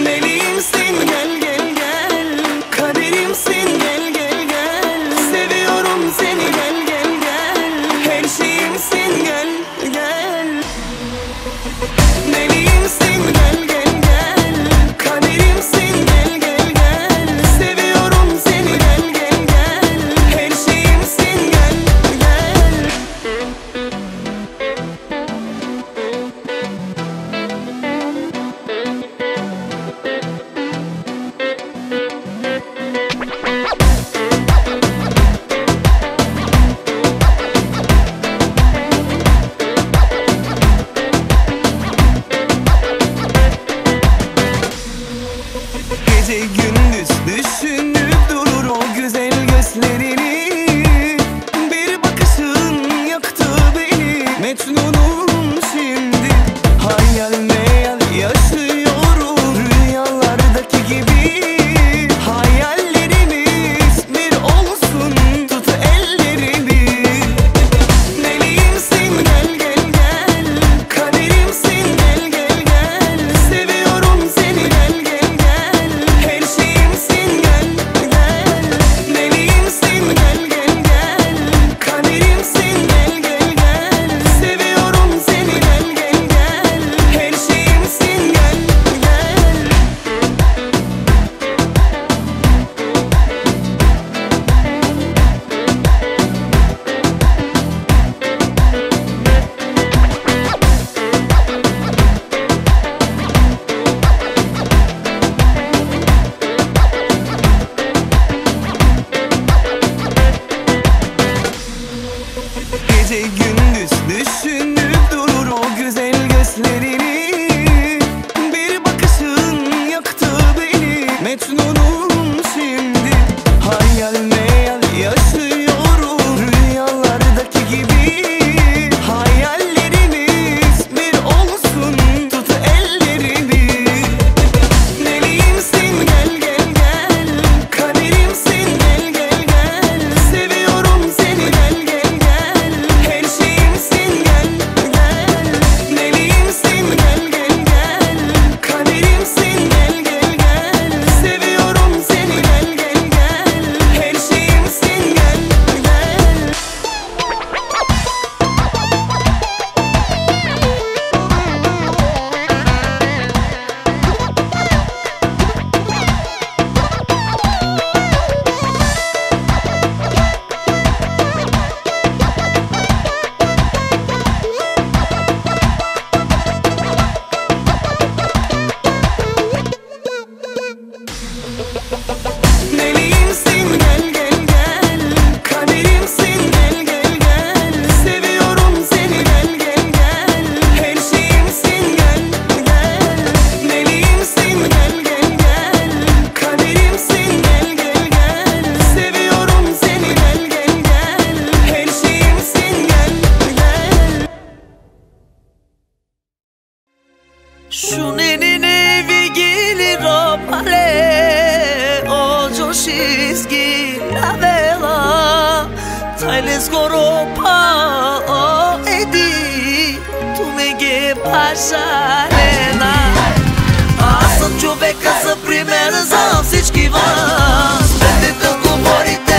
Melihimsin gel gel. Sales goropa edi. Tumege пашарена Аз съм човека за пример за всички вас Спрете да говорите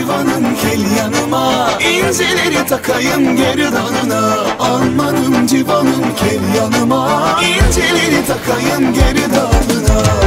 hayvanın gel yanıma. İnceleri takayım gerdanına Almanım civanım gel yanıma. İnceleri takayım gerdanına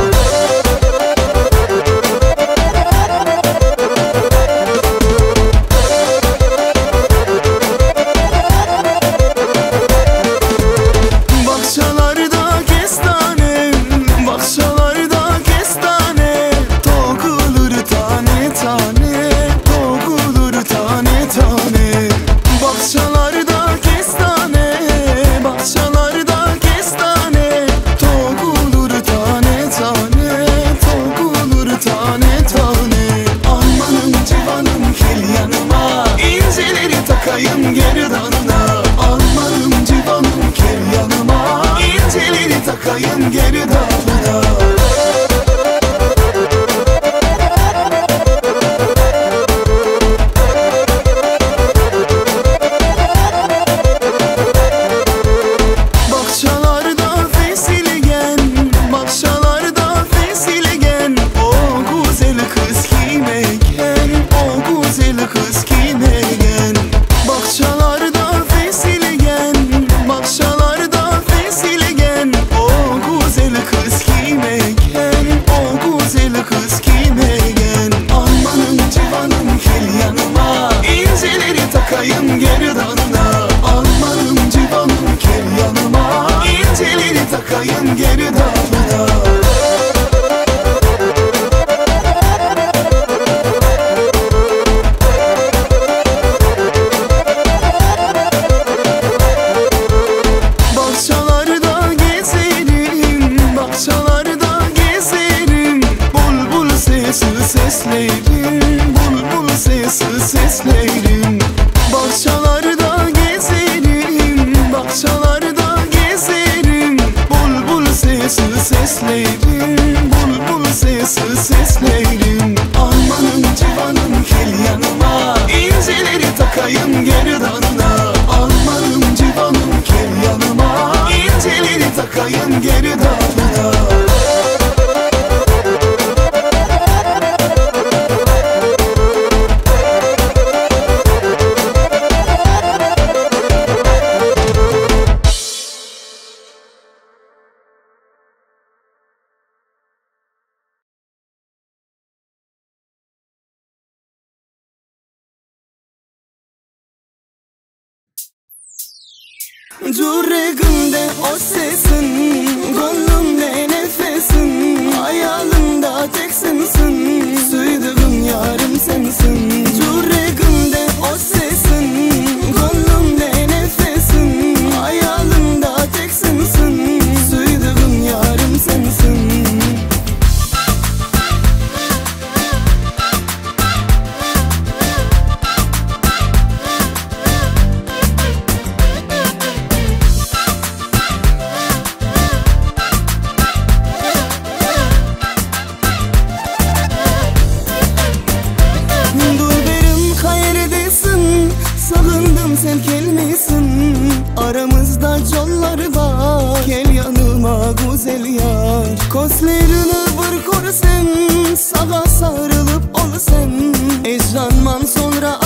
Cüreğimde o sesin Gönlümde nefesin. Hayalimde teksinsin Süydüğüm yarım sensin. Sağındım sen kelmesin. Aramızda yollar var. Gel yanıma güzel yar. Koslerini bir korsen Sağa sarılıp ol sen. Ecranman sonra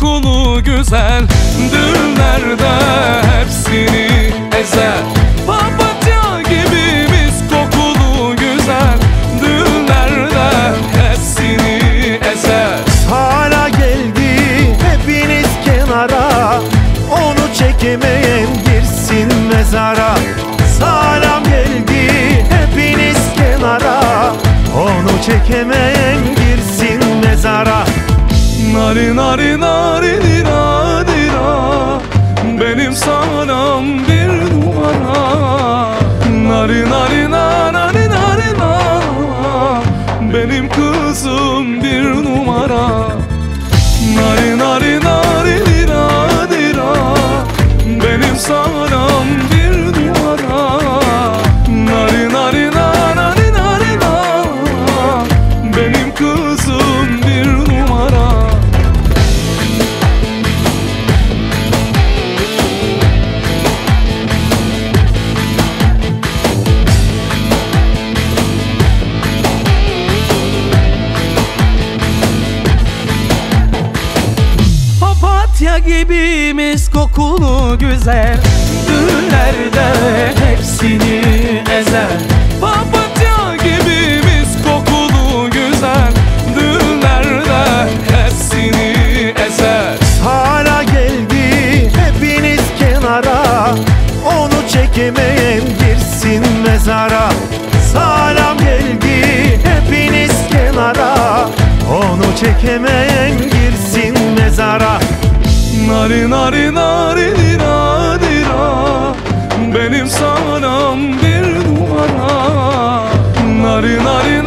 kokulu güzel Düğünlerde hepsini Nari nari nari dira dira Benim sanam Papatya gibi mis kokulu güzel. Düğünlerde hepsini ezer. Papatya gibi kokulu güzel. Düğünlerde hepsini ezer. Hala geldi hepiniz kenara. Onu çekemeyen girsin mezara. Salam geldi hepiniz kenara. Onu çekemeyen girsin mezara Nari nari nari dira dira Benim sanam bir numara. Nari nari